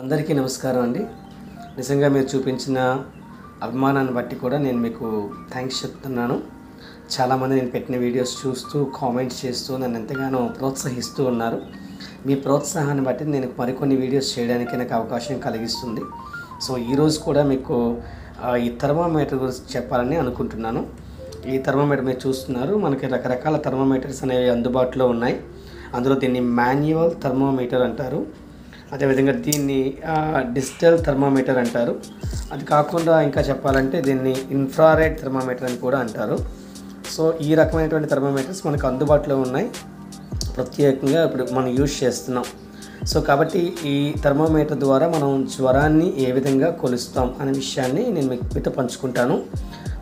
అందరికీ నమస్కారం అండి. నిజంగా మీరు చూపించిన అభిమానాన్ని బట్టి కూడా నేను మీకు థ్యాంక్స్ చెప్తున్నాను. చాలామంది నేను పెట్టిన వీడియోస్ చూస్తూ కామెంట్స్ చేస్తూ నన్ను ఎంతగానో ప్రోత్సహిస్తూ ఉన్నారు. మీ ప్రోత్సాహాన్ని బట్టి నేను మరికొన్ని వీడియోస్ చేయడానికి నాకు అవకాశం కలిగిస్తుంది. సో ఈరోజు కూడా మీకు ఈ థర్మామీటర్ గురించి చెప్పాలని అనుకుంటున్నాను. ఈ థర్మామీటర్ మీరు చూస్తున్నారు. మనకి రకరకాల థర్మామీటర్స్ అనేవి అందుబాటులో ఉన్నాయి. అందులో దీన్ని మాన్యువల్ థర్మోమీటర్ అంటారు. అదేవిధంగా దీన్ని డిజిటల్ థర్మామీటర్ అంటారు. అది కాకుండా ఇంకా చెప్పాలంటే దీన్ని ఇన్ఫ్రారెడ్ థర్మామీటర్ అని కూడా అంటారు. సో ఈ రకమైనటువంటి థర్మామీటర్స్ మనకు అందుబాటులో ఉన్నాయి. ప్రత్యేకంగా ఇప్పుడు మనం యూజ్ చేస్తున్నాం. సో కాబట్టి ఈ థర్మోమీటర్ ద్వారా మనం జ్వరాన్ని ఏ విధంగా కొలుస్తాం అనే విషయాన్ని నేను మీతో పంచుకుంటాను.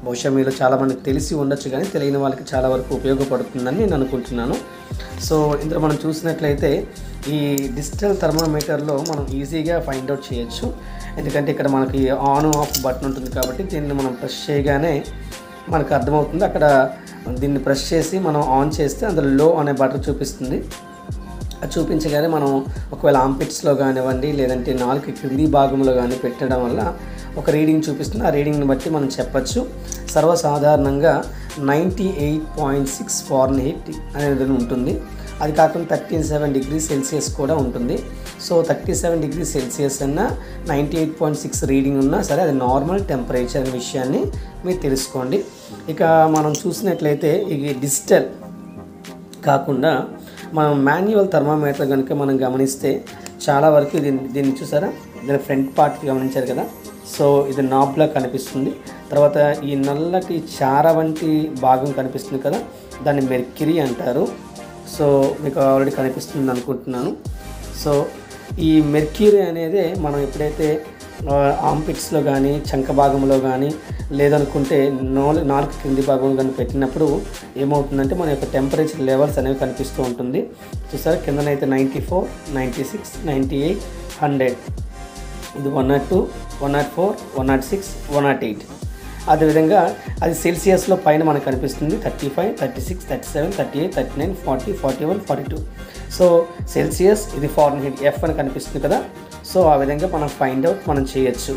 బహుశా మీలో చాలామందికి తెలిసి ఉండొచ్చు కానీ తెలియని వాళ్ళకి చాలా వరకు ఉపయోగపడుతుందని నేను అనుకుంటున్నాను. సో ఇందులో మనం చూసినట్లయితే ఈ డిజిటల్ థర్మోమీటర్లో మనం ఈజీగా ఫైండ్ అవుట్ చేయొచ్చు. ఎందుకంటే ఇక్కడ మనకి ఆన్ ఆఫ్ బటన్ ఉంటుంది కాబట్టి దీన్ని మనం ప్రెస్ చేయగానే మనకు అర్థమవుతుంది. అక్కడ దీన్ని ప్రెస్ చేసి మనం ఆన్ చేస్తే అందులో లో అనే బటన్ చూపిస్తుంది. అది చూపించగానే మనం ఒకవేళ ఆంపిట్స్లో కానివ్వండి లేదంటే నాలుగు క్రింది భాగంలో కానీ పెట్టడం వల్ల ఒక రీడింగ్ చూపిస్తుంది. ఆ రీడింగ్ని బట్టి మనం చెప్పచ్చు. సర్వసాధారణంగా ninety eight point six Fahrenheit అనేది ఉంటుంది. అది కాకుండా థర్టీ సెవెన్ డిగ్రీ సెల్సియస్ కూడా ఉంటుంది. So thirty seven degree Celsius అన్న ninety eight point six reading ఉన్నా సరే అది నార్మల్ టెంపరేచర్ అనే విషయాన్ని మీరు తెలుసుకోండి. ఇక మనం చూసినట్లయితే ఇది డిజిటల్ కాకుండా మనం మాన్యువల్ థర్మామీటర్ కనుక మనం గమనిస్తే చాలా వరకు దీన్ని దీన్ని చూసారా? దీని ఫ్రంట్ పార్ట్ గమనించారు కదా? సో ఇది నాబ్లా కనిపిస్తుంది. తర్వాత ఈ నల్లటి చార వంటి భాగం కనిపిస్తుంది కదా దాన్ని మెర్కిరీ అంటారు. సో మీకు ఆల్రెడీ కనిపిస్తుంది అనుకుంటున్నాను. సో ఈ మెర్క్యూరీ అనేది మనం ఎప్పుడైతే ఆంపిక్స్లో కానీ చంక భాగంలో కానీ లేదనుకుంటే నాలుగు నాలుగు కింది భాగం కానీ పెట్టినప్పుడు ఏమవుతుందంటే మన యొక్క టెంపరేచర్ లెవెల్స్ అనేవి కనిపిస్తూ ఉంటుంది. చూసారా? కిందనైతే ninety four ninety six ninety eight hundred. ఇది one naught two one naught four one naught six one naught eight అదేవిధంగా అది సెల్సియస్లో పైన మనకు కనిపిస్తుంది thirty five thirty six thirty seven thirty eight thirty nine forty forty one forty two so Celsius ఇది Fahrenheit F అని కనిపిస్తుంది కదా? సో ఆ విధంగా మనం ఫైండ్ అవుట్ మనం చేయొచ్చు.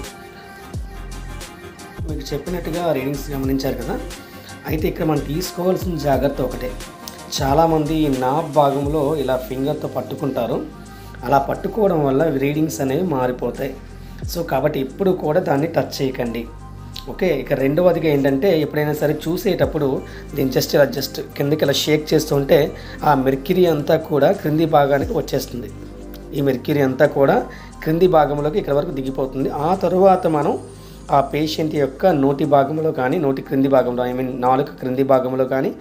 మీకు చెప్పినట్టుగా రీడింగ్స్ గమనించారు కదా? అయితే ఇక్కడ మనం తీసుకోవాల్సిన జాగ్రత్త ఒకటే. చాలామంది ఈ నాబ్ భాగంలో ఇలా ఫింగర్తో పట్టుకుంటారు. అలా పట్టుకోవడం వల్ల రీడింగ్స్ అనేవి మారిపోతాయి. సో కాబట్టి ఇప్పుడు కూడా దాన్ని టచ్ చేయకండి. ఓకే ఇక రెండవదిగా ఏంటంటే ఎప్పుడైనా సరే చూసేటప్పుడు దీన్ని జస్ట్ ఇలా జస్ట్ కిందకి ఇలా షేక్ చేస్తుంటే ఆ మెర్క్యూరీ అంతా కూడా క్రింది భాగానికి వచ్చేస్తుంది. ఈ మెర్క్యూరీ అంతా కూడా క్రింది భాగంలోకి ఇక్కడ వరకు దిగిపోతుంది. ఆ తరువాత మనం ఆ పేషెంట్ యొక్క నోటి భాగంలో కానీ నోటి క్రింది భాగంలో ఐ మీన్ నాలుగు క్రింది భాగంలో కానీ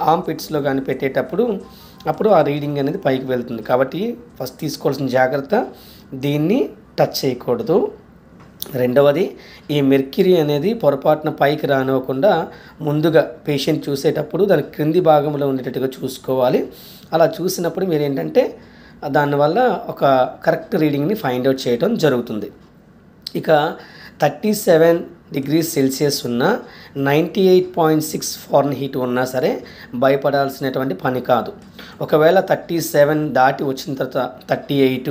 ఆమ్ పిట్స్లో కానీ పెట్టేటప్పుడు అప్పుడు ఆ రీడింగ్ అనేది పైకి వెళ్తుంది. కాబట్టి ఫస్ట్ తీసుకోవాల్సిన జాగ్రత్త దీన్ని టచ్ చేయకూడదు. రెండవది ఈ మెర్క్యూరీ అనేది పొరపాటున పైకి రానివ్వకుండా ముందుగా పేషెంట్ చూసేటప్పుడు దాని క్రింది భాగంలో ఉండేటట్టుగా చూసుకోవాలి. అలా చూసినప్పుడు మీరు ఏంటంటే దానివల్ల ఒక కరెక్ట్ రీడింగ్ని ఫైండ్ అవుట్ చేయడం జరుగుతుంది. ఇక థర్టీ సెవెన్ డిగ్రీ సెల్సియస్ ఉన్న ninety eight point six Fahrenheit ఉన్నా సరే భయపడాల్సినటువంటి పని కాదు. ఒకవేళ థర్టీ సెవెన్ దాటి వచ్చిన తర్వాత థర్టీ ఎయిట్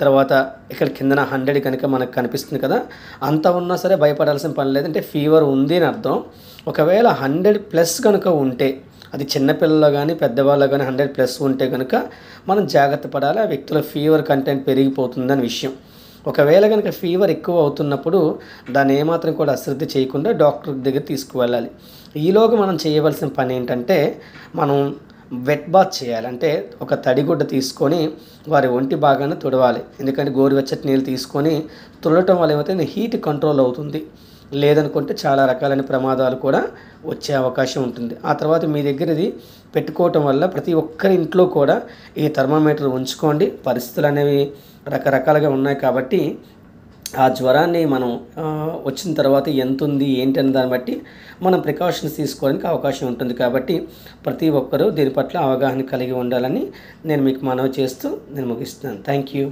తర్వాత ఇక్కడ కిందన హండ్రెడ్ కనుక మనకు కనిపిస్తుంది కదా అంత ఉన్నా సరే భయపడాల్సిన పని లేదు. అంటే ఫీవర్ ఉంది అని అర్థం. ఒకవేళ హండ్రెడ్ ప్లస్ కనుక ఉంటే అది చిన్నపిల్లలు కానీ పెద్దవాళ్ళు కానీ హండ్రెడ్ ప్లస్ ఉంటే కనుక మనం జాగ్రత్త పడాలి. ఆ వ్యక్తుల ఫీవర్ కంటెంట్ పెరిగిపోతుందని విషయం. ఒకవేళ కనుక ఫీవర్ ఎక్కువ అవుతున్నప్పుడు దాన్ని ఏమాత్రం కూడా అశ్రద్ధ చేయకుండా డాక్టర్ దగ్గర తీసుకువెళ్ళాలి. ఈలోగా మనం చేయవలసిన పని ఏంటంటే మనం వెట్ బాత్ చేయాలంటే ఒక తడిగుడ్డ తీసుకొని వారి ఒంటి భాగాన్ని తుడవాలి. ఎందుకంటే గోరువెచ్చటి నీళ్ళు తీసుకొని తుడటం వల్ల ఏమైతే హీట్ కంట్రోల్ అవుతుంది. లేదనుకుంటే చాలా రకాలైన ప్రమాదాలు కూడా వచ్చే అవకాశం ఉంటుంది. ఆ తర్వాత మీ దగ్గర ఇది పెట్టుకోవటం వల్ల ప్రతి ఒక్కరి ఇంట్లో కూడా ఈ థర్మామీటర్ ఉంచుకోండి. పరిస్థితులు అనేవి రకరకాలుగా ఉన్నాయి కాబట్టి ఆ జ్వరాన్ని మనం వచ్చిన తర్వాత ఎంత ఉంది ఏంటి అని దాన్ని బట్టి మనం ప్రికాషన్స్ తీసుకోవడానికి అవకాశం ఉంటుంది. కాబట్టి ప్రతి ఒక్కరూ దీని పట్ల అవగాహన కలిగి ఉండాలని నేను మీకు మనవి చేస్తూ నేను ముగిస్తున్నాను. Thank you